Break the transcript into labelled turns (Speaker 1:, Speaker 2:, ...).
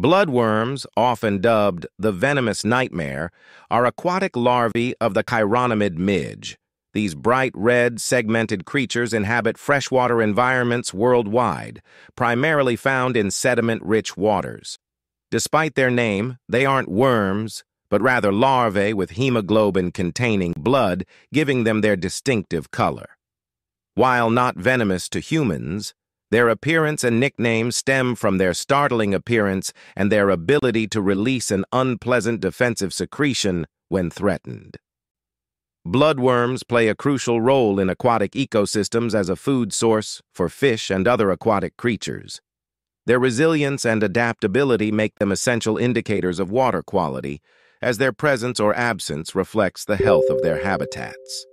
Speaker 1: Bloodworms, often dubbed the venomous nightmare, are aquatic larvae of the chironomid midge. These bright red, segmented creatures inhabit freshwater environments worldwide, primarily found in sediment-rich waters. Despite their name, they aren't worms, but rather larvae with hemoglobin-containing blood, giving them their distinctive color. While not venomous to humans, their appearance and nickname stem from their startling appearance and their ability to release an unpleasant defensive secretion when threatened. Bloodworms play a crucial role in aquatic ecosystems as a food source for fish and other aquatic creatures. Their resilience and adaptability make them essential indicators of water quality, as their presence or absence reflects the health of their habitats.